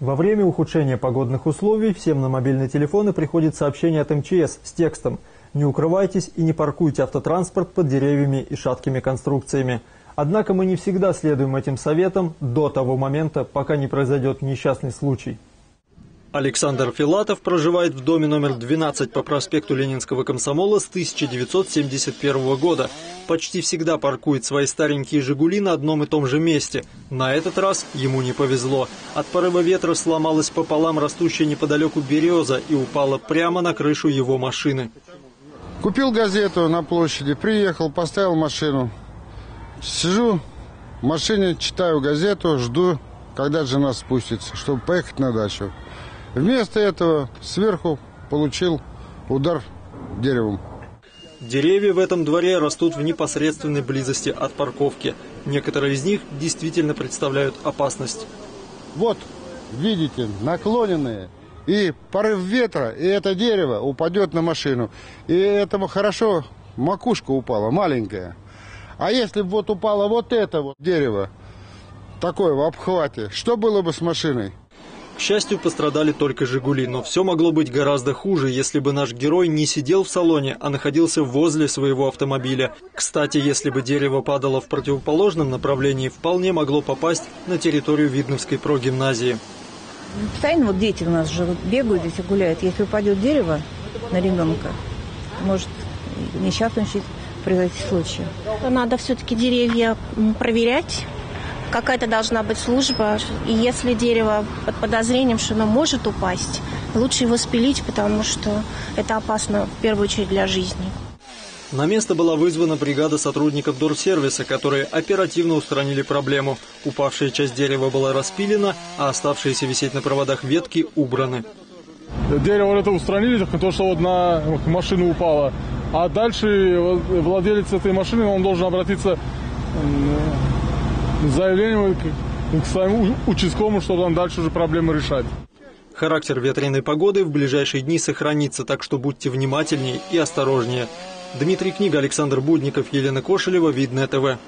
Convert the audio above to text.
Во время ухудшения погодных условий всем на мобильные телефоны приходит сообщение от МЧС с текстом «Не укрывайтесь и не паркуйте автотранспорт под деревьями и шаткими конструкциями». Однако мы не всегда следуем этим советам до того момента, пока не произойдет несчастный случай. Александр Филатов проживает в доме номер 12 по проспекту Ленинского комсомола с 1971 года. Почти всегда паркует свои старенькие «Жигули» на одном и том же месте. На этот раз ему не повезло. От порыва ветра сломалась пополам растущая неподалеку береза и упала прямо на крышу его машины. Купил газету на площади, приехал, поставил машину. Сижу в машине, читаю газету, жду, когда жена спустится, чтобы поехать на дачу. Вместо этого сверху получил удар деревом. Деревья в этом дворе растут в непосредственной близости от парковки. Некоторые из них действительно представляют опасность. Вот, видите, наклоненные. И порыв ветра, и это дерево упадет на машину. И этому хорошо макушка упала, маленькая. А если бы вот упало вот это вот дерево, такое в обхвате, что было бы с машиной? К счастью, пострадали только «Жигули», но все могло быть гораздо хуже, если бы наш герой не сидел в салоне, а находился возле своего автомобиля. Кстати, если бы дерево падало в противоположном направлении, вполне могло попасть на территорию Видновской прогимназии. Постоянно вот дети у нас живут, бегают здесь и гуляют. Если упадет дерево на ребенка, может несчастный произойти случай. Надо все-таки деревья проверять, какая-то должна быть служба. И если дерево под подозрением, что оно может упасть, лучше его спилить, потому что это опасно в первую очередь для жизни. На место была вызвана бригада сотрудников Дорсервиса, которые оперативно устранили проблему. Упавшая часть дерева была распилена, а оставшиеся висеть на проводах ветки убраны. Дерево вот это устранили, то, что вот на машину упало. А дальше владелец этой машины, он должен обратиться заявлением к, к своему участковому, чтобы там дальше уже проблемы решать. Характер ветреной погоды в ближайшие дни сохранится, так что будьте внимательнее и осторожнее. Дмитрий Книга, Александр Будников, Елена Кошелева, Видное ТВ.